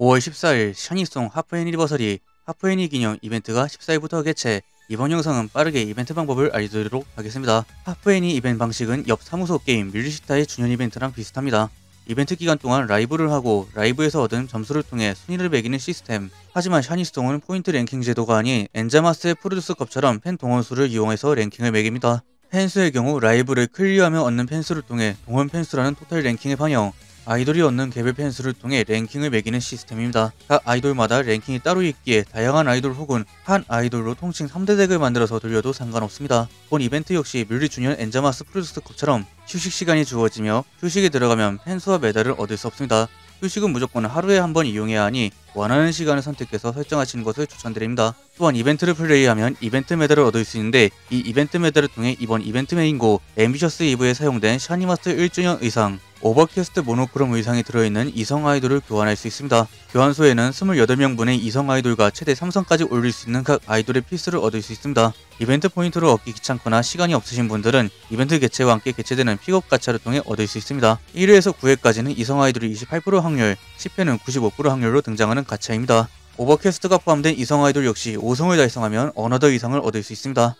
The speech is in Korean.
5월 14일 샤니송 half anniversary half anni 기념 이벤트가 14일부터 개최 이번 영상은 빠르게 이벤트 방법을 알려드리도록 하겠습니다. half anni 이벤트 방식은 옆 사무소 게임 밀리시타의 주년 이벤트랑 비슷합니다. 이벤트 기간 동안 라이브를 하고 라이브에서 얻은 점수를 통해 순위를 매기는 시스템 하지만 샤니송은 포인트 랭킹 제도가 아닌 엔자마스의 프로듀스컵처럼 팬 동원 수를 이용해서 랭킹을 매깁니다. 팬수의 경우 라이브를 클리어하며 얻는 팬수를 통해 동원 팬수라는 total 랭킹에 반영 아이돌이 얻는 개별 팬수를 통해 랭킹을 매기는 시스템입니다. 각 아이돌마다 랭킹이 따로 있기에 다양한 아이돌 혹은 한 아이돌로 통칭 3대 덱을 만들어서 돌려도 상관없습니다. 본 이벤트 역시 밀리 주년이나 엔자마스 프로듀스컵처럼 휴식 시간이 주어지며 휴식에 들어가면 팬수와 메달을 얻을 수 없습니다. 휴식은 무조건 하루에 한 번 이용해야 하니 원하는 시간을 선택해서 설정하시는 것을 추천드립니다. 또한 이벤트를 플레이하면 이벤트 메달을 얻을 수 있는데 이 이벤트 메달을 통해 이번 이벤트 메인곡 Ambitious Eve에 사용된 샤니마스 1주년 의상 Overcast Monochrome 의상이 들어있는 이성 아이돌을 교환할 수 있습니다. 교환소에는 28명분의 이성 아이돌과 최대 3성까지 올릴 수 있는 각 아이돌의 piece를 얻을 수 있습니다. 이벤트 포인트를 얻기 귀찮거나 시간이 없으신 분들은 이벤트 개최와 함께 개최되는 픽업 가차를 통해 얻을 수 있습니다. 1회에서 9회까지는 이성 아이돌이 28% 확률, 10회는 95% 확률로 등장하는 가차입니다. Overcast가 포함된 이성 아이돌 역시 5성을 달성하면 another 의상을 얻을 수 있습니다.